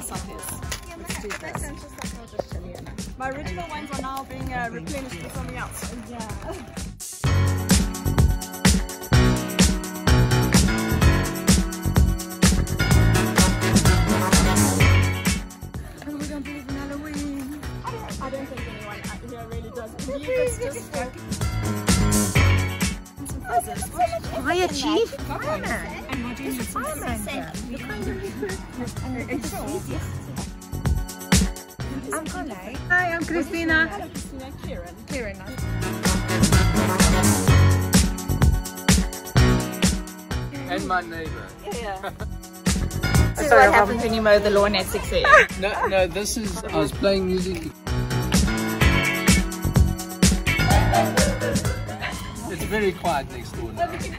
And these ones. Let's do this. My original ones are now being uh, replenished with something else. Yeah. And we don't believe in Halloween. I don't think anyone here really does believe it's just like some fizzes. Fire chief. Fireman. And is Fireman. I'm Colette. Hi, I'm Christina. Christina Kieran. Kieran. And my neighbor. Yeah. This is what happens when you mow the lawn at 6 a.m. No, no, this is, I was playing music. It's very quiet next door now.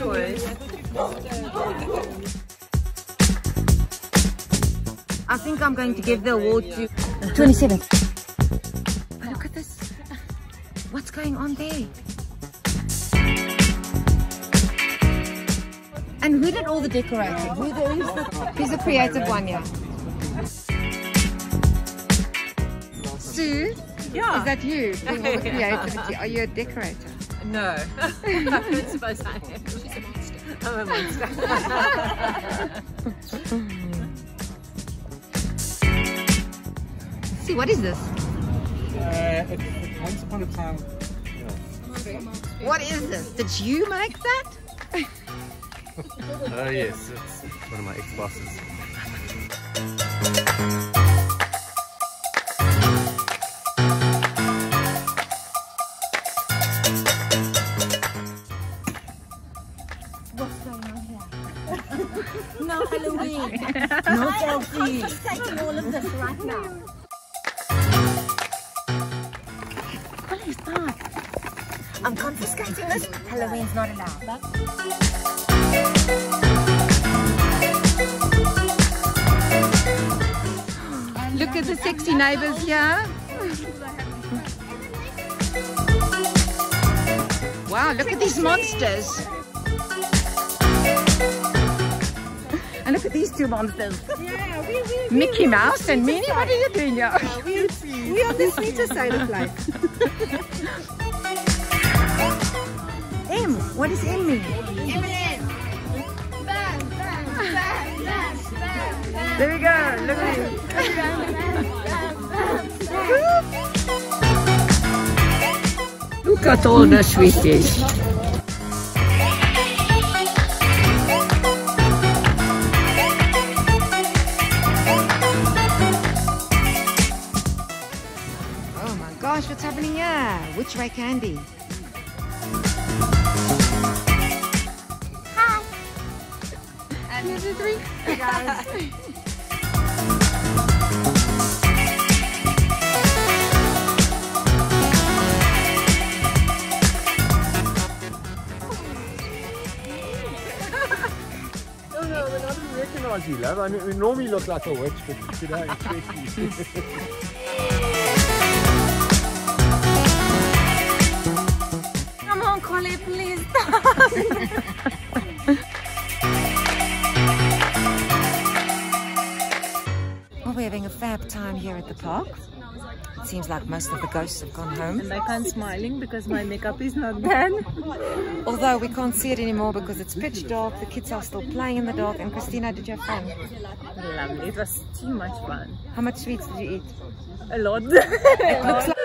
was. I think I'm going to give the award to 27. But look at this. What's going on there? And who did all the decorating? Who the, who's, the, who's the creative one here? Sue? Yeah. Is that you doing all the creativity? Are you a decorator? No. I don't suppose I am. I'm a. See, what is this? Uh, it, it, once upon a time, What is this? Did you make that? Oh yes, it's one of my ex-bosses. no Halloween. no selfie. I'm taking all of this right now. What is that? I'm confiscating this. Halloween's not allowed. Look at the sexy neighbors here. Wow, look at these monsters. And look at these two monsters. Yeah, we, we, Mickey Mouse and Minnie, what are you doing here? we, we on the sweeter side of life. M, what is M mean? There we go, look at him. Look at all the sweeties. Which way candy? Hi. And here's the three. Hey guys. No, no, I, mean, I didn't recognise you, love. I mean, we normally look like a witch, but today, especially. Well, we're having a fab time here at the park. It seems like most of the ghosts have gone home. And I can't smiling because my makeup is not done. Although we can't see it anymore because it's pitch dark, the kids are still playing in the dark. And Christina, did you have fun? Lovely. It was too much fun. How much sweets did you eat? A lot. It looks like